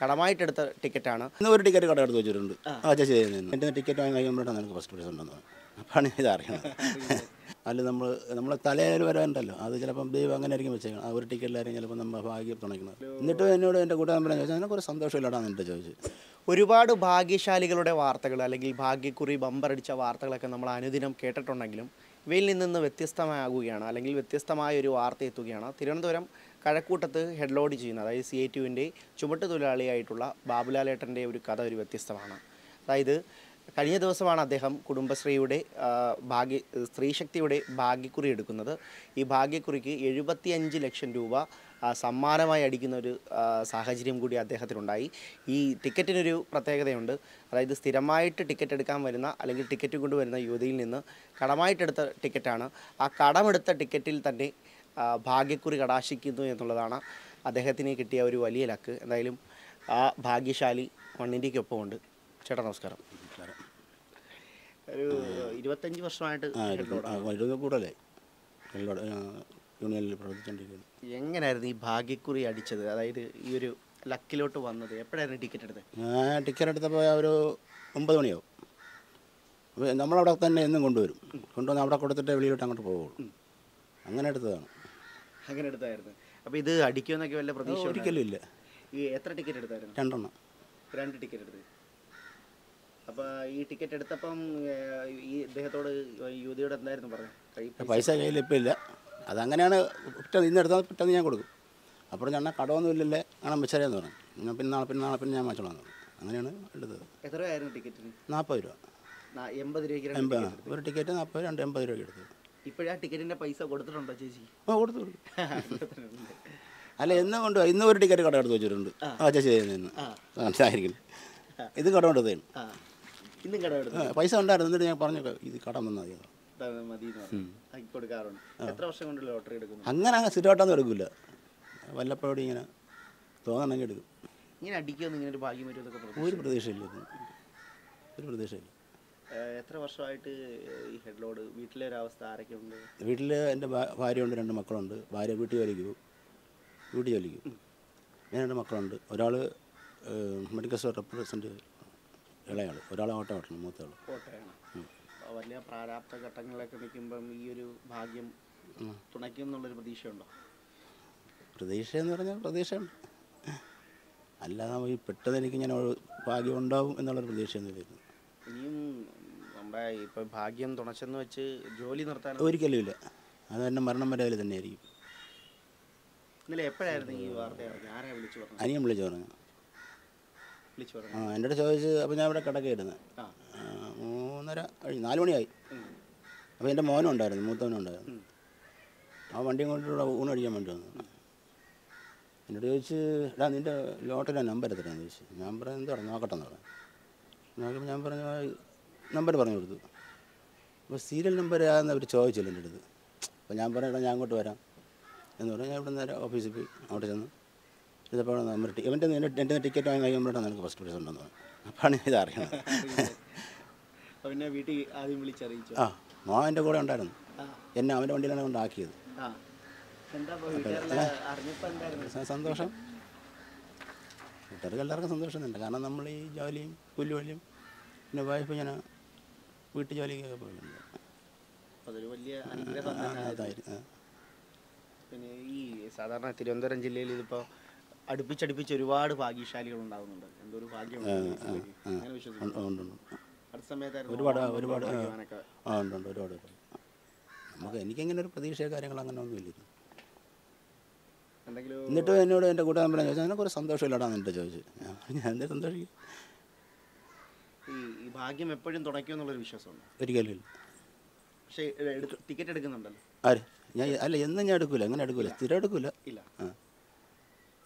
കടമായിട്ടെടുത്ത ടിക്കറ്റാണ്. ഇന്ന് ഒരു ടിക്കറ്റ് കട എടുത്ത് വെച്ചിട്ടുണ്ട്. ആ. ചേച്ചി എന്റെ ടിക്കറ്റ് വാങ്ങി കഴിയുമ്പോഴാണ് എനിക്ക് ഫസ്റ്റ് പ്രൈസ് ഉണ്ടെന്ന് അപ്പാണ് ഇത് അറിയണം അല്ല നമ്മൾ നമ്മൾ തലയിൽ വരാനുണ്ടല്ലോ അത് ചിലപ്പം ദൈവം അങ്ങനെ ആയിരിക്കും വെച്ചേക്കണം. ആ ഒരു ടിക്കറ്റിലായിരിക്കും ചിലപ്പോൾ നമ്മൾ ഭാഗ്യം തുണയ്ക്കുന്നത്. എന്നിട്ട് എന്നോട് എന്റെ കൂട്ടുകാരൻ പറഞ്ഞു ചോദിച്ചാൽ അതിനൊക്കെ ഒരു സന്തോഷമില്ലാടാന്ന് എന്റെ ചോദിച്ചു. ഒരുപാട് ഭാഗ്യശാലികളുടെ വാർത്തകൾ അല്ലെങ്കിൽ ഭാഗ്യക്കുറി ബമ്പറടിച്ച വാർത്തകളൊക്കെ നമ്മൾ അനുദിനം കേട്ടിട്ടുണ്ടെങ്കിലും ഇവയിൽ നിന്ന് വ്യത്യസ്തമാകുകയാണ് അല്ലെങ്കിൽ വ്യത്യസ്തമായ ഒരു വാർത്ത എത്തുകയാണ്. തിരുവനന്തപുരം കഴക്കൂട്ടത്ത് ഹെഡ്ലോഡ് ചെയ്യുന്ന അതായത് സി ഐ ടിവിന്റെ ചുമട്ട് തൊഴിലാളിയായിട്ടുള്ള ബാബുലാലേട്ടന്റെ ഒരു കഥ ഒരു വ്യത്യസ്തമാണ്. അതായത് കഴിഞ്ഞ ദിവസമാണ് അദ്ദേഹം കുടുംബശ്രീയുടെ ഭാഗ്യ സ്ത്രീശക്തിയുടെ ഭാഗ്യക്കുറി എടുക്കുന്നത്. ഈ ഭാഗ്യക്കുറിക്ക് എഴുപത്തിയഞ്ച് ലക്ഷം രൂപ സമ്മാനമായി അടിക്കുന്ന ഒരു സാഹചര്യം കൂടി അദ്ദേഹത്തിനുണ്ടായി. ഈ ടിക്കറ്റിനൊരു പ്രത്യേകതയുണ്ട്. അതായത് സ്ഥിരമായിട്ട് ടിക്കറ്റ് എടുക്കാൻ വരുന്ന അല്ലെങ്കിൽ ടിക്കറ്റ് കൊണ്ടുവരുന്ന യുവതിയിൽ നിന്ന് കടമായിട്ടെടുത്ത ടിക്കറ്റാണ്. ആ കടമെടുത്ത ടിക്കറ്റിൽ തന്നെ ഭാഗ്യക്കുറി കടാശിക്കുന്നു എന്നുള്ളതാണ് അദ്ദേഹത്തിന് കിട്ടിയ ഒരു വലിയ ലക്ക്. എന്തായാലും ആ ഭാഗ്യശാലി മണ്ണിന്റെക്കൊപ്പം ഉണ്ട് ചേട്ടാ നമസ്കാരം. ഒരു ഇരുപത്തഞ്ച് വർഷമായിട്ട് കൂടുതലായി. യൂണിയനിൽ പ്രവർത്തിച്ചുകൊണ്ടിരിക്കുന്നു എങ്ങനെയായിരുന്നു ഈ ഭാഗ്യക്കുറി അടിച്ചത്? അതായത് ഈ ഒരു ലക്കിലോട്ട് വന്നത് എപ്പോഴായിരുന്നു ടിക്കറ്റ് എടുത്തത്? ഞാൻ ടിക്കറ്റ് എടുത്തപ്പോൾ ഒരു ഒമ്പത് മണിയാവും. നമ്മളവിടെ തന്നെ എന്നും കൊണ്ടുവരും. കൊണ്ടുവന്ന് അവിടെ കൊടുത്തിട്ട് വെളിയിലോട്ട് അങ്ങോട്ട് പോകുള്ളൂ അങ്ങനെ എടുത്തതാണ്. അങ്ങനെ എടുത്തായിരുന്നു. അപ്പോൾ ഇത് അടിക്കുമെന്നൊക്കെ വല്ല പ്രതീക്ഷ ഒരിക്കലും ഇല്ല. ഈ എത്ര ടിക്കറ്റ് എടുത്തായിരുന്നു? രണ്ടെണ്ണം. രണ്ട് ടിക്കറ്റ് എടുത്തു. അപ്പോൾ ഈ ടിക്കറ്റ് എടുത്തപ്പം ഈ ഇദ്ദേഹത്തോട് യുവതിയോട് എന്തായിരുന്നു പറഞ്ഞത് പൈസ കയ്യിൽ ഇപ്പം ഇല്ല. അതങ്ങനെയാണ് പിറ്റേന്ന് ഇന്ന് എടുത്താൽ പിറ്റേന്ന് ഞാൻ കൊടുക്കും. അപ്പോൾ ഞാൻ കടമൊന്നും ഇല്ലല്ലേ കാണാൻ വെച്ചാലേന്ന് പറഞ്ഞു. ഞാൻ പിന്നെ നാളെ പിന്നെ നാളെ പിന്നെ ഞാൻ എന്ന് പറഞ്ഞു. അങ്ങനെയാണ് എടുത്തത്. എത്ര ആയിരുന്നു ടിക്കറ്റിന്? നാൽപ്പത് രൂപ. എൺപത് രൂപയ്ക്ക് ഒരു ടിക്കറ്റ് നാൽപ്പത് രണ്ട് എൺപത് രൂപയ്ക്ക് എടുത്തത്. ഇപ്പോഴാ ടിക്കറ്റിന്റെ പൈസ കൊടുത്തിട്ടുണ്ടോ ചേച്ചി? ആ കൊടുത്തു അല്ല എന്നും കൊണ്ട് ഇന്ന് ഒരു ടിക്കറ്റ് കട എടുത്ത് വെച്ചിട്ടുണ്ട്. ആ. ചേച്ചി മനസ്സിലായിരിക്കും ഇത് കട എടുത്തതാണ് ആ. ഇന്നും കട എടുത്തു? പൈസ ഉണ്ടായിരുന്നു. എന്നിട്ട് ഞാൻ പറഞ്ഞു ഇത് കടം വന്നാൽ മതി. എത്ര വർഷം കൊണ്ട് ലോട്ടറി എടുക്കും അങ്ങനെ അങ്ങ് സ്ഥിരമായിട്ടൊന്നും എടുക്കില്ല വല്ലപ്പോഴും ഇങ്ങനെ തോന്നണമെങ്കിൽ എടുക്കും. ഇങ്ങനെ അടിക്കുമെന്ന് ഇങ്ങനെ ഒരു ഭാഗ്യം വരും ഒരു പ്രതീക്ഷയില്ല. ഒരു പ്രതീക്ഷയില്ല. എത്ര വർഷമായിട്ട് ഈ ഹെഡ് ലോഡ് വീട്ടിലെ ഒരു അവസ്ഥ ആരൊക്കെ ഉണ്ട് വീട്ടിൽ എന്റെ ഭാര്യയുണ്ട് രണ്ട് മക്കളുണ്ട്. ഭാര്യ വീട്ടിൽ ജോലിക്ക് പോകും. വീട്ടിൽ ജോലിക്ക് ഞാൻ രണ്ട് മക്കളുണ്ട്. ഒരാൾ മെഡിക്കൽ സ്റ്റോർ റെപ്രസെന്റ് ഇളയാൾ ഒരാൾ ഓട്ടോ ഓട്ടണം മൂത്തയാൾ വലിയ പ്രാരാപ്ത ഘട്ടങ്ങളിലൊക്കെ നിൽക്കുമ്പം ഈ ഒരു ഭാഗ്യം തുണയ്ക്കും എന്നുള്ളൊരു പ്രതീക്ഷയുണ്ടോ? പ്രതീക്ഷ എന്ന് പറഞ്ഞാൽ പ്രതീക്ഷയുണ്ട്. അല്ലാതെ ഈ പെട്ടെന്ന് എനിക്ക് ഇങ്ങനെ ഒരു ഭാഗ്യം ഉണ്ടാവും എന്നുള്ളൊരു പ്രതീക്ഷയൊന്നും ഇല്ല ഇനിയും നമ്മുടെ ഇപ്പം ഭാഗ്യം തുണച്ചെന്ന് വെച്ച് ജോലി നിർത്താൻ ഒരിക്കലും ഇല്ല അത് തന്നെ മരണം വരെ അതിൽ തന്നെയായിരിക്കും. ഇന്നലെ എപ്പോഴായിരുന്നു ഈ വാർത്ത? ആരാ വിളിച്ചു പറഞ്ഞു അനിയൻ വിളിച്ചു പറഞ്ഞു വിളിച്ചു ആ പറഞ്ഞു എന്റെ അടുത്ത് ചോദിച്ച് അപ്പോൾ ഞാൻ ഇവിടെ കിടക്കായിരുന്നു ആ. മൂന്നര കഴിഞ്ഞ് നാല് മണിയായി. അപ്പോൾ എന്റെ മോനും ഉണ്ടായിരുന്നു മൂത്തവനും ഉണ്ടായിരുന്നു. ആ വണ്ടിയും കൊണ്ടിട്ട് ഇവിടെ ഊണ് കഴിക്കാൻ വേണ്ടി വന്നു. എന്നോട് ചോദിച്ച് എടാ നിന്റെ ലോട്ടറിയുടെ നമ്പർ എത്രയാണെന്ന് ചോദിച്ചു ഞാൻ പറഞ്ഞു എന്താ പറഞ്ഞു നോക്കട്ടെ എന്ന് പറഞ്ഞു. നോക്കുമ്പോൾ ഞാൻ പറഞ്ഞ നമ്പർ പറഞ്ഞു കൊടുത്തു. അപ്പോൾ സീരിയൽ നമ്പർ ആണെന്ന് അവർ ചോദിച്ചില്ല എന്റെ അടുത്ത്. അപ്പോൾ ഞാൻ പറഞ്ഞു ഞാൻ അങ്ങോട്ട് വരാം. എന്ന് പറഞ്ഞു ഞാൻ ഇവിടെ നേരെ ഓഫീസിൽ പോയി അങ്ങോട്ട് ചെന്ന്. ഇതപ്പോൾ നമ്പർ ഇവന്റെ എന്റെ എന്റെ ടിക്കറ്റ് വാങ്ങി കഴിയുമ്പോഴാണ് നിനക്ക് ഫസ്റ്റ് പ്രൈസ് ഉണ്ടെന്ന് പറഞ്ഞു. അപ്പോഴാണ് ഇത് അറിയണത് അപ്പോൾ പിന്നെ വീട്ടിൽ ആദ്യം വിളിച്ചറിയിച്ചു? ആ മോ എന്റെ കൂടെ ഉണ്ടായിരുന്നു. എന്നെ അവന്റെ വണ്ടിയിലാണ് കൊണ്ടാക്കിയത്. സന്തോഷം. വീട്ടുകാർക്ക് എല്ലാവർക്കും സന്തോഷം തന്നെ കാരണം നമ്മൾ ഈ ജോലിയും കൂലിവലിയും പിന്നെ വൈഫ് ഇങ്ങനെ വീട്ടു ജോലിക്കൊക്കെ പോയിട്ടുണ്ട്. അതൊരു വലിയ അനുഗ്രഹം അതായിരുന്നു പിന്നെ ഈ സാധാരണ തിരുവനന്തപുരം ജില്ലയിൽ ഇതിപ്പോൾ അടുപ്പിച്ചടുപ്പിച്ച് ഒരുപാട് ഭാഗ്യശാലികൾ ഉണ്ടാകുന്നുണ്ട് എന്തൊരു ഒരു ഉണ്ട് അടുത്ത സമയത്തായിരുന്നു ഒരുപാട് ഒരുപാട് ആ. ഭാഗ്യവാനൊക്കെ. ഉണ്ട് ഉണ്ട് ഒരുപാട്. നമുക്ക് എനിക്കങ്ങനെ ഒരു പ്രതീക്ഷയോ കാര്യങ്ങളോ അങ്ങനെ ഒന്നുമില്ല എന്തെങ്കിലും എന്നിട്ട് എന്നോട് എന്റെ കൂട്ടുകാരൻ പറഞ്ഞു ചോദിച്ചാൽ നിനക്ക് ഒരു സന്തോഷമില്ലടാന്ന് എന്റെ ചോദിച്ചു. ഞാൻ എന്താ സന്തോഷിക്കും? ഭാഗ്യം എപ്പോഴും തുണയ്ക്കും എന്നുള്ളൊരു വിശ്വാസമുണ്ട്. ഒരിക്കലും ഇല്ല പക്ഷേ ടിക്കറ്റ് എടുക്കുന്നുണ്ടല്ലോ. ആര്? ഞാൻ അല്ല എന്നും ഞാൻ എടുക്കില്ല അങ്ങനെ എടുക്കില്ല സ്ഥിരം എടുക്കില്ല ഇല്ല.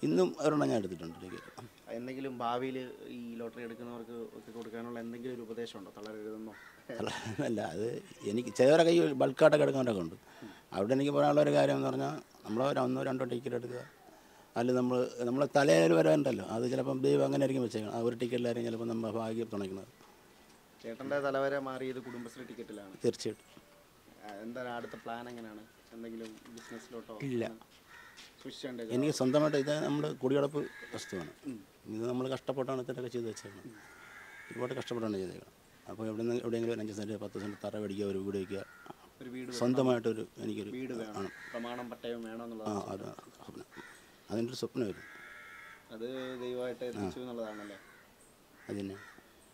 ഇന്നും ഒരെണ്ണം ഞാൻ എടുത്തിട്ടുണ്ട് ടിക്കറ്റ്. എന്തെങ്കിലും ഭാവിയിൽ ഈ ലോട്ടറി എടുക്കുന്നവർക്ക് ഒക്കെ കൊടുക്കാനുള്ള എന്തെങ്കിലും ഒരു ഉപദേശമുണ്ടോ? തളരരുതെന്നോ അല്ല അല്ല അത് എനിക്ക് ചിലവരെ കൈ ബൾക്കായിട്ടൊക്കെ എടുക്കുന്നവരൊക്കെ ഉണ്ട്. അവിടെ എനിക്ക് പറയാനുള്ള ഒരു കാര്യം എന്ന് പറഞ്ഞാൽ നമ്മൾ ഒന്നോ രണ്ടോ ടിക്കറ്റ് എടുക്കുക. അല്ല നമ്മൾ നമ്മളെ തലയിൽ വരാനുണ്ടല്ലോ അത് ചിലപ്പം ദൈവം അങ്ങനെ ആയിരിക്കും വെച്ചേക്കണം ആ ഒരു ടിക്കറ്റിലായിരിക്കും ചിലപ്പോൾ നമ്മൾ ഭാഗ്യം തുണയ്ക്കുന്നത് ചേട്ടന്റെ തലവരെ മാറിയത് കുടുംബശ്രീ ടിക്കറ്റിലാണ്. തീർച്ചയായിട്ടും. എന്താണ് അടുത്ത പ്ലാൻ എങ്ങനെയാണ്? എന്തെങ്കിലും ബിസിനസ്സിലോട്ടോ ഇല്ല. എനിക്ക് സ്വന്തമായിട്ട് ഇത് നമ്മുടെ കുടിയടപ്പ് വസ്തുവാണ്. ഇത് നമ്മൾ കഷ്ടപ്പെട്ടാണ് ഇത്രയൊക്കെ ചെയ്ത് വെച്ചേക്കണം ഒരുപാട് കഷ്ടപ്പെട്ടാണ് ചെയ്തേക്കണം അപ്പോൾ എവിടെ നിന്ന് എവിടെയെങ്കിലും ഒരു അഞ്ച് സെന്റ് പത്ത് സെന്റ് തറ മേടിക്കുക ഒരു വീട് വയ്ക്കുക ഒരു വീട് സ്വന്തമായിട്ടൊരു എനിക്കൊരു വീട് വേണം. പ്രമാണം പട്ടയം വേണം ആ എന്നുള്ളത് അത് സ്വപ്നം. അതിന്റെ ഒരു സ്വപ്നമായിരുന്നു അത് ദൈവമായിട്ട് എത്തിച്ചു എന്നുള്ളതാണല്ലേ? അതിന്